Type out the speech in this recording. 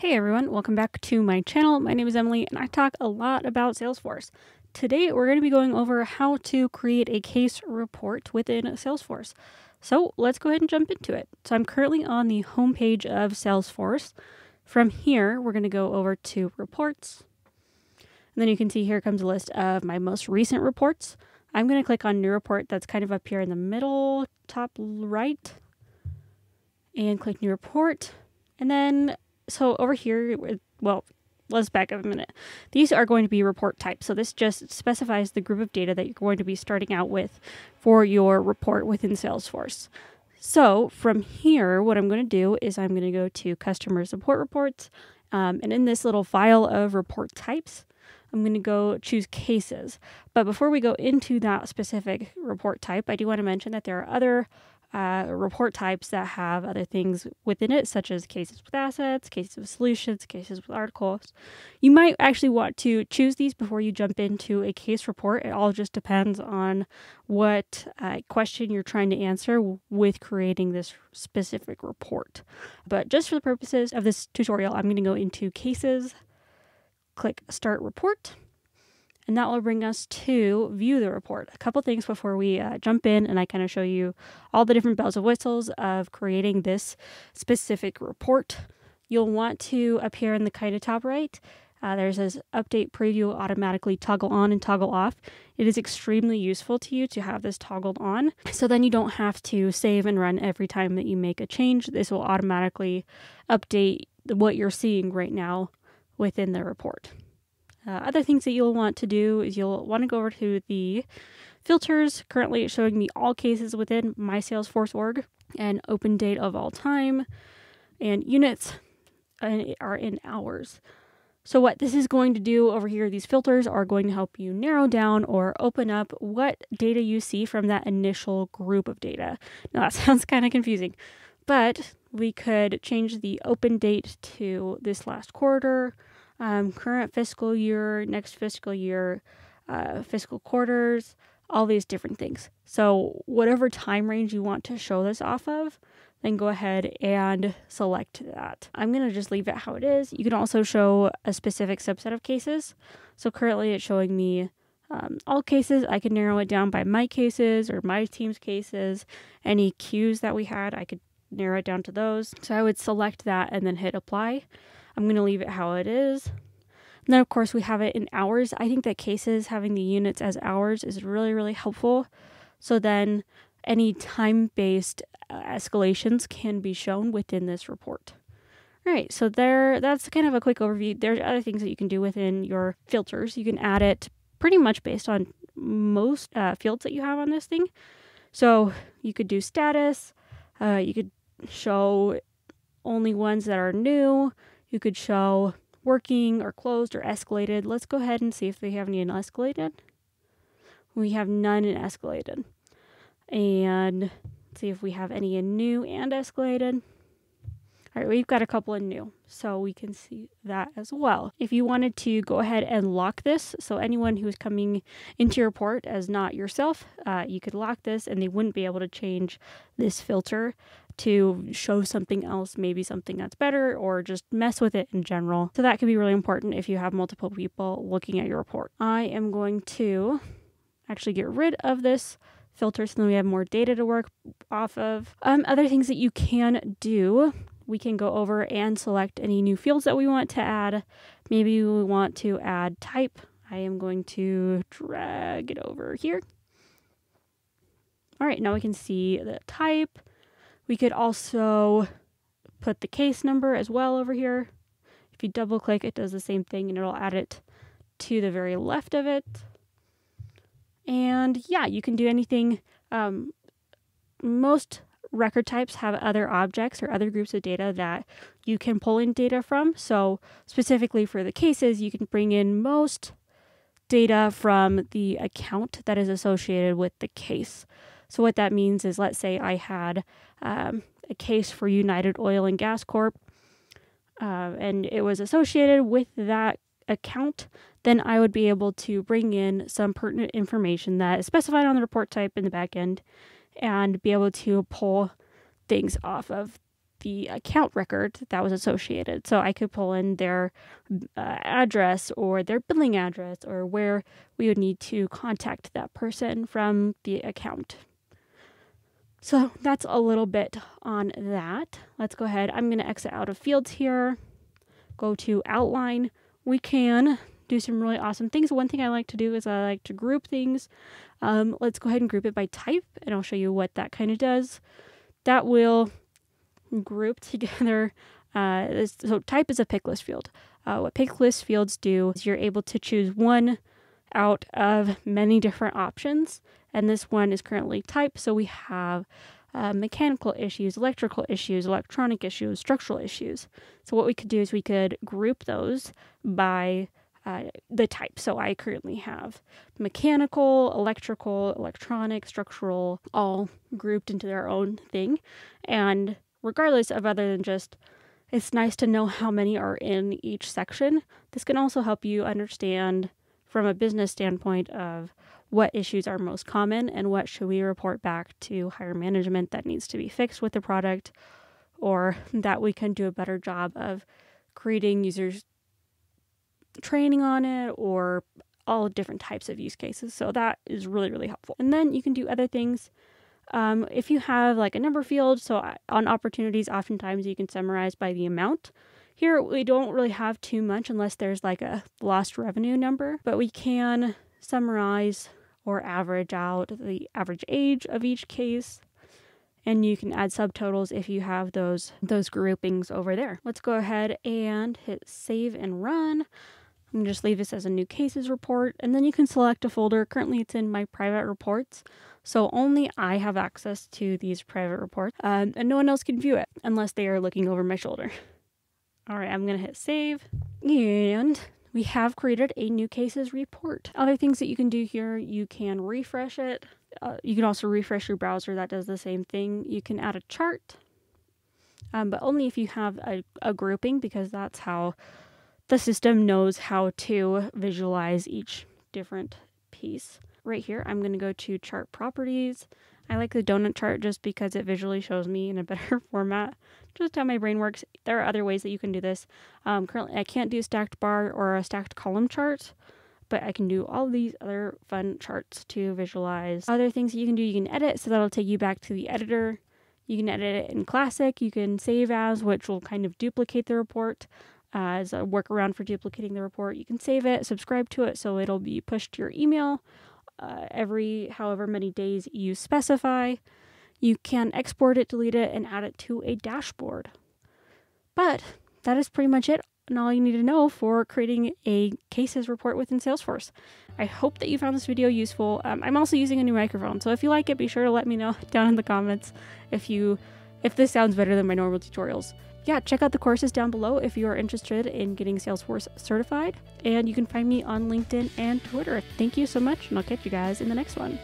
Hey everyone, welcome back to my channel. My name is Emily and I talk a lot about Salesforce. Today we're going to be going over how to create a case report within Salesforce. So let's go ahead and jump into it. So I'm currently on the homepage of Salesforce. From here, we're going to go over to reports. And then you can see here comes a list of my most recent reports. I'm going to click on new report that's kind of up here in the middle, top right, and click new report. And then so over here, well, let's back up a minute. These are going to be report types. So this just specifies the group of data that you're going to be starting out with for your report within Salesforce. So from here, what I'm going to do is I'm going to go to customer support reports. Um, and in this little file of report types, I'm going to go choose cases. But before we go into that specific report type, I do want to mention that there are other uh, report types that have other things within it, such as cases with assets, cases with solutions, cases with articles. You might actually want to choose these before you jump into a case report. It all just depends on what uh, question you're trying to answer with creating this specific report. But just for the purposes of this tutorial, I'm going to go into cases, click Start Report and that will bring us to view the report. A couple things before we uh, jump in, and I kind of show you all the different bells and whistles of creating this specific report. You'll want to appear in the kind of top right. Uh, there's this update preview automatically toggle on and toggle off. It is extremely useful to you to have this toggled on. So then you don't have to save and run every time that you make a change. This will automatically update what you're seeing right now within the report. Uh, other things that you'll want to do is you'll want to go over to the filters. Currently, it's showing me all cases within my Salesforce org and open date of all time, and units are in hours. So, what this is going to do over here, these filters are going to help you narrow down or open up what data you see from that initial group of data. Now, that sounds kind of confusing, but we could change the open date to this last quarter um, current fiscal year, next fiscal year, uh, fiscal quarters, all these different things. So, whatever time range you want to show this off of, then go ahead and select that. I'm going to just leave it how it is. You can also show a specific subset of cases. So, currently it's showing me um, all cases. I could narrow it down by my cases or my team's cases. Any queues that we had, I could narrow it down to those. So, I would select that and then hit apply. I'm going to leave it how it is. And then, of course, we have it in hours. I think that cases having the units as hours is really, really helpful. So then any time based uh, escalations can be shown within this report. All right, so there that's kind of a quick overview. There's other things that you can do within your filters. You can add it pretty much based on most uh, fields that you have on this thing. So you could do status, uh, you could show only ones that are new, you could show working or closed or escalated. Let's go ahead and see if they have any in escalated. We have none in escalated. And see if we have any in new and escalated. All right, we've got a couple in new, so we can see that as well. If you wanted to go ahead and lock this, so anyone who's coming into your port as not yourself, uh, you could lock this and they wouldn't be able to change this filter to show something else, maybe something that's better, or just mess with it in general. So that can be really important if you have multiple people looking at your report. I am going to actually get rid of this filter so then we have more data to work off of. Um, other things that you can do, we can go over and select any new fields that we want to add. Maybe we want to add type. I am going to drag it over here. All right, now we can see the type. We could also put the case number as well over here. If you double click, it does the same thing and it'll add it to the very left of it. And yeah, you can do anything. Um, most record types have other objects or other groups of data that you can pull in data from. So, specifically for the cases, you can bring in most data from the account that is associated with the case. So, what that means is, let's say I had um, a case for United Oil and Gas Corp, uh, and it was associated with that account, then I would be able to bring in some pertinent information that is specified on the report type in the backend and be able to pull things off of the account record that was associated. So I could pull in their uh, address or their billing address or where we would need to contact that person from the account. So that's a little bit on that. Let's go ahead. I'm going to exit out of fields here, go to outline. We can do some really awesome things. One thing I like to do is I like to group things. Um, let's go ahead and group it by type, and I'll show you what that kind of does. That will group together. Uh, so type is a pick list field. Uh, what pick list fields do is you're able to choose one out of many different options, and this one is currently type. So we have uh, mechanical issues, electrical issues, electronic issues, structural issues. So what we could do is we could group those by uh, the type. So I currently have mechanical, electrical, electronic, structural, all grouped into their own thing. And regardless of other than just it's nice to know how many are in each section. This can also help you understand from a business standpoint of what issues are most common and what should we report back to higher management that needs to be fixed with the product or that we can do a better job of creating users training on it or all different types of use cases. So that is really, really helpful. And then you can do other things. Um, if you have like a number field, so on opportunities, oftentimes you can summarize by the amount. Here, we don't really have too much unless there's like a lost revenue number, but we can summarize or average out the average age of each case. And you can add subtotals if you have those those groupings over there. Let's go ahead and hit save and run. I'm gonna just leave this as a new cases report, and then you can select a folder. Currently, it's in my private reports, so only I have access to these private reports, um, and no one else can view it unless they are looking over my shoulder. All right, I'm gonna hit save, and we have created a new cases report. Other things that you can do here, you can refresh it. Uh, you can also refresh your browser. That does the same thing. You can add a chart, um, but only if you have a, a grouping, because that's how the system knows how to visualize each different piece. Right here, I'm going to go to chart properties. I like the donut chart just because it visually shows me in a better format, just how my brain works. There are other ways that you can do this. Um, currently, I can't do stacked bar or a stacked column chart, but I can do all these other fun charts to visualize. Other things that you can do, you can edit, so that'll take you back to the editor. You can edit it in Classic. You can save as, which will kind of duplicate the report as a workaround for duplicating the report. You can save it, subscribe to it, so it'll be pushed to your email uh, every however many days you specify. You can export it, delete it, and add it to a dashboard. But that is pretty much it and all you need to know for creating a cases report within Salesforce. I hope that you found this video useful. Um, I'm also using a new microphone, so if you like it, be sure to let me know down in the comments if you if this sounds better than my normal tutorials yeah, check out the courses down below if you are interested in getting Salesforce certified. And you can find me on LinkedIn and Twitter. Thank you so much, and I'll catch you guys in the next one.